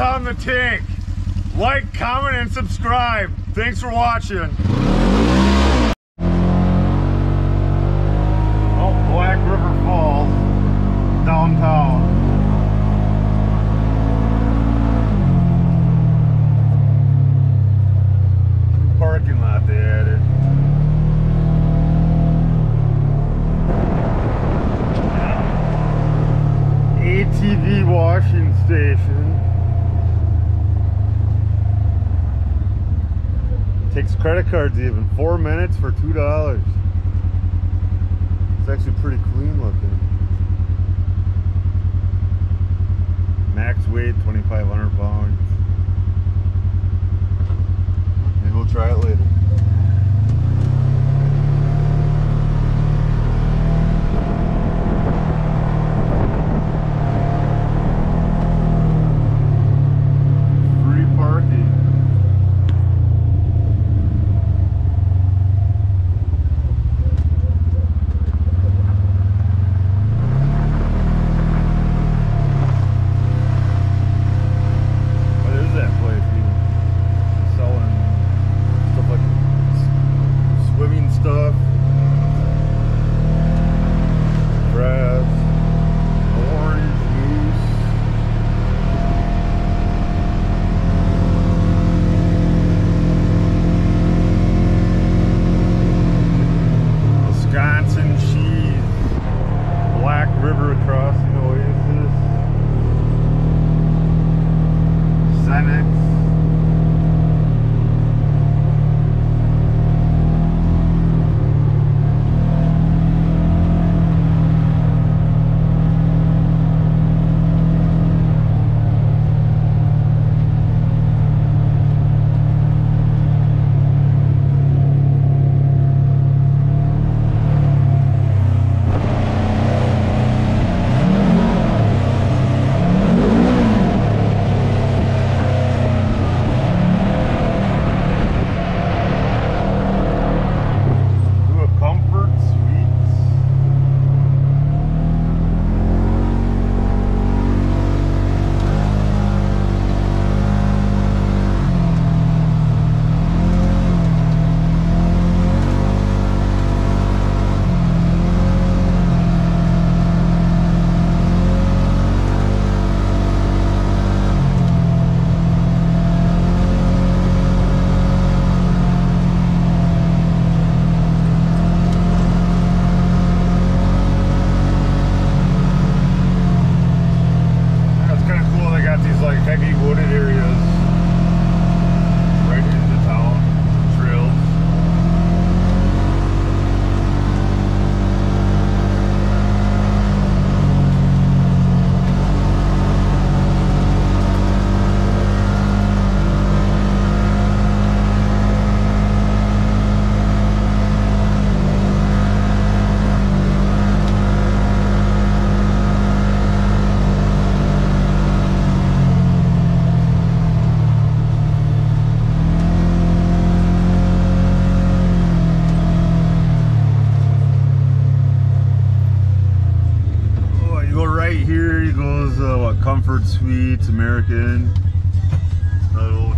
Tom the Tank. Like, comment, and subscribe. Thanks for watching. Credit cards even. Four minutes for two dollars. It's actually pretty clean looking. Max weight 2,500 pounds. Maybe we'll try it later. Comfort Suites, AmericInn. Another little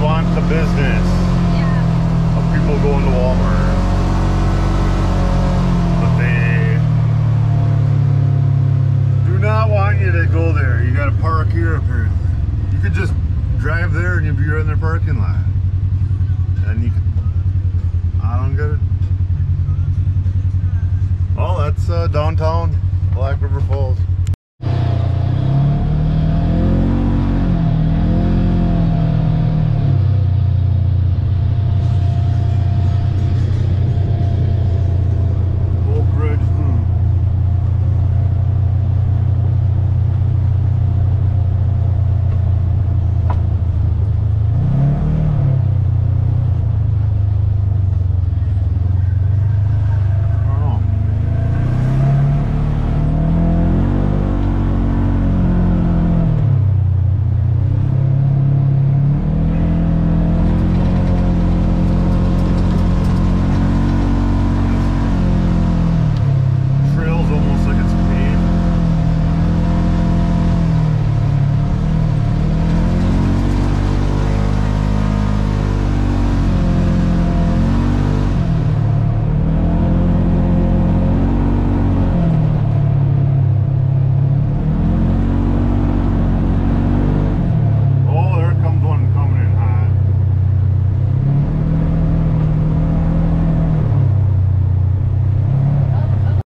want the business.